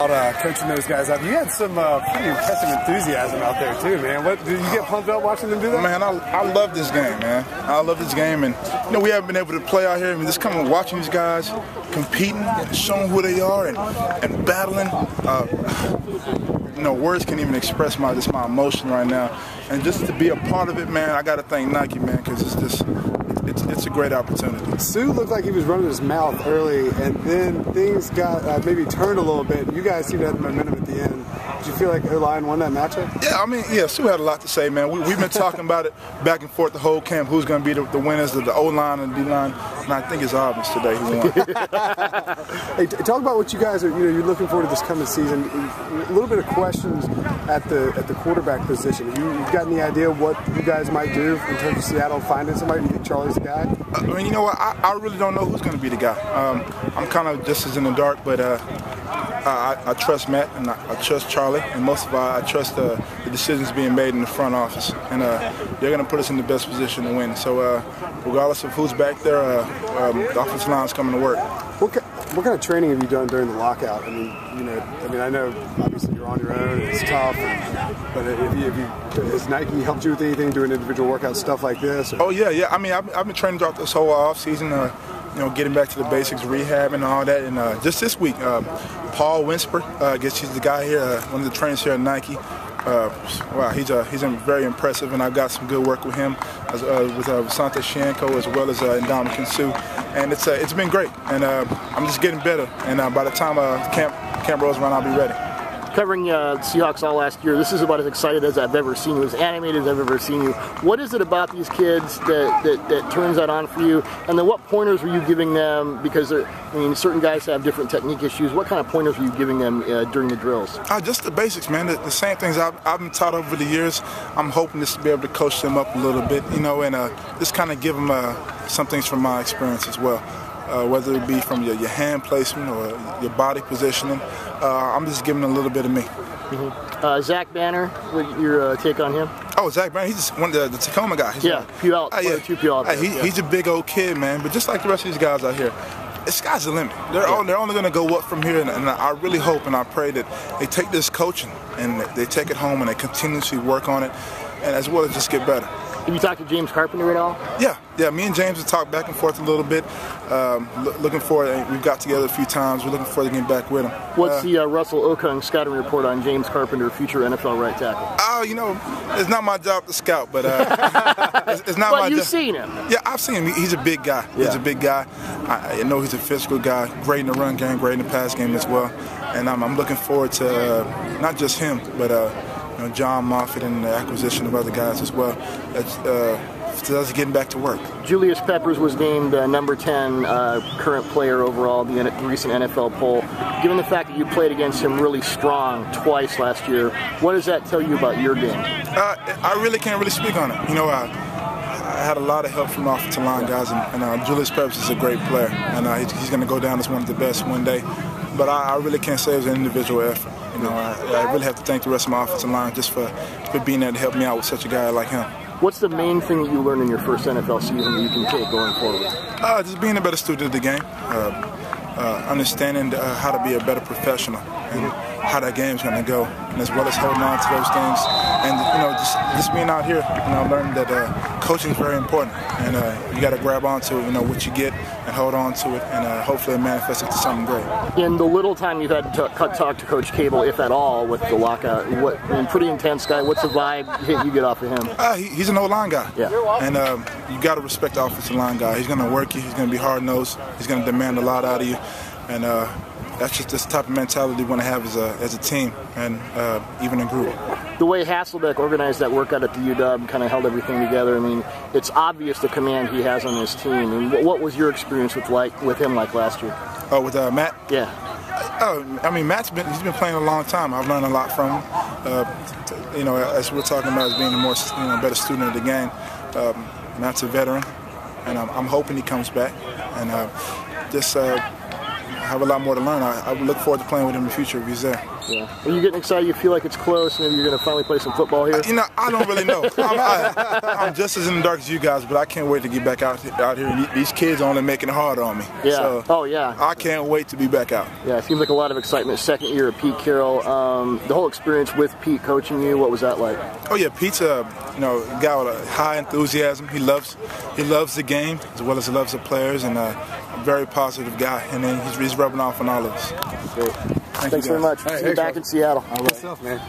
Uh, coaching those guys up, you had some uh, pretty impressive enthusiasm out there too, man. What did you get pumped up watching them do that? Man, I, I love this game, man. I love this game, and you know we haven't been able to play out here. I mean, just coming watching these guys competing showing who they are and and battling. Uh, you know, words can't even express my just my emotion right now, and just to be a part of it, man. I got to thank Nike, man, because it's just it's, a great opportunity. Suh looked like he was running his mouth early, and then things got uh, maybe turned a little bit. You guys seemed to have the momentum at the end. Did you feel like O-line won that matchup? Yeah, I mean, yeah, Suh had a lot to say, man. We, have been talking about it back and forth the whole camp, who's going to be the, the, winners of the O-line and D-line, and I think it's obvious today who won. hey, talk about what you guys are, you know, you're looking forward to this coming season. A little bit of questions at the at the quarterback position. Have you, you got any idea what you guys might do in terms of Seattle finding somebody? You think Charlie's the guy? I mean, you know what? I, I really don't know who's going to be the guy. Um, I'm kind of just as in the dark, but uh, I, I, trust Matt and I, I, trust Charlie, and most of all, I trust uh, the decisions being made in the front office, and uh, they're going to put us in the best position to win. So, uh, regardless of who's back there, uh, um, the offensive line is coming to work. What, what kind of training have you done during the lockout? I mean, you know, I mean, I know obviously you're on your own, it's tough, and, but you, you, has Nike helped you with anything doing individual workouts, stuff like this? Or? Oh yeah, yeah. I mean, I've, I've been training throughout this whole off season. Uh, you know, getting back to the basics, rehab and all that. And uh, just this week, uh, Paul Winsper, uh, I guess he's the guy here, uh, one of the trainers here at Nike. Uh, wow, he's uh, he's very impressive, and I've got some good work with him, as, with uh, Santa Shanko as well as uh, Ndamukong Suh, and it's uh, it's been great, and uh, I'm just getting better. And uh, by the time camp camp rolls around, I'll be ready covering uh, Seahawks all last year. This is about as excited as I've ever seen you, as animated as I've ever seen you. What is it about these kids that, that, that turns that on for you? And then what pointers were you giving them? Because I mean, certain guys have different technique issues. What kind of pointers were you giving them uh, during the drills? Uh, just the basics, man. The, the same things I've, I've, been taught over the years. I'm hoping just to be able to coach them up a little bit, you know, and uh, just kind of give them uh, some things from my experience as well uh, whether it be from your, your, hand placement or your body positioning. Uh, I'm just giving a little bit of me. Mm-hmm. Uh, Zach Banner, what your uh, take on him? Oh, Zach Banner, he's just one of the, the Tacoma guys. He's yeah, Puyallup, uh, yeah. two Puyallup. Uh, he, yeah. He's a big old kid, man. But just like the rest of these guys out here, the sky's the limit. They're, yeah. all, they're only going to go up from here, and, and, I really hope and I pray that they take this coaching and they take it home and they continuously work on it, and as well as just get better. Have you talked to James Carpenter at all? Yeah, yeah. Me and James have talked back and forth a little bit. Um, looking forward, we've got together a few times. We're looking forward to getting back with him. What's uh, the uh, Russell Okung scouting report on James Carpenter, future NFL right tackle? Oh, you know, it's not my job to scout, but uh, it's, it's, not but my you've job. seen him. Yeah, I've seen him. He's a big guy. Yeah. He's a big guy. I, I, know he's a physical guy, great in the run game, great in the pass game as well. And I'm, I'm looking forward to uh, not just him, but uh, you know, John Moffitt and the acquisition of other guys as well. That's, uh, so that's getting back to work. Julius Peppers was named uh, number 10 uh, current player overall in the recent NFL poll. Given the fact that you played against him really strong twice last year, what does that tell you about your game? Uh, I really can't really speak on it. You know, I, I had a lot of help from offensive line guys, and, and uh, Julius Peppers is a great player, and uh, he's, he's going to go down as one of the best one day. But I, I really can't say it was an individual effort. You know, I, I, really have to thank the rest of my offensive line just for, for being there to help me out with such a guy like him. What's the main thing that you learned in your first NFL season that you can take going forward? Uh, just being a better student of the game, uh, uh, understanding uh, how to be a better professional, and how that game's going to go, and as well as holding on to those things, and you know, just just being out here, you know, learning that uh, coaching is very important, and uh, you got to grab onto you know what you get and hold on to it, and uh, hopefully manifest it manifests into something great. In the little time you've had to talk to Coach Cable, if at all, with the lockout, what I mean, pretty intense guy. What's the vibe you get off of him? Uh, he, he's an old line guy, yeah, and um, you got to respect the offensive line guy. He's going to work you. He's going to be hard nosed. He's going to demand a lot out of you and uh, that's just this type of mentality we want to have as a, as a team and uh, even a group. The way Hasselbeck organized that workout at the UW kind of held everything together. I mean, it's obvious the command he has on his team. And what was your experience with like with him like last year? Oh, with uh, Matt? Yeah. Oh, I mean, Matt's been he's been playing a long time. I've learned a lot from him. Uh, you know, as we're talking about as being a more you know better student of the game. Um, Matt's a veteran, and I'm, I'm, hoping he comes back and uh, just uh, have a lot more to learn. I, I look forward to playing with him in the future if he's there. Yeah. Are you getting excited? You feel like it's close, and you're going to finally play some football here? You know, I don't really know. I'm, I, am just as in the dark as you guys, but I can't wait to get back out out here. These kids are only making it harder on me. Yeah. So oh yeah. I can't wait to be back out. Yeah. It seems like a lot of excitement. Second year of Pete Carroll. Um, the whole experience with Pete coaching you. What was that like? Oh yeah, Pete's a you know guy with a high enthusiasm. He loves he loves the game as well as he loves the players, and a very positive guy. And then he's, he's rubbing off on all of us. Great. Thank Thanks very much. Hey, See you back in Seattle. Myself, man.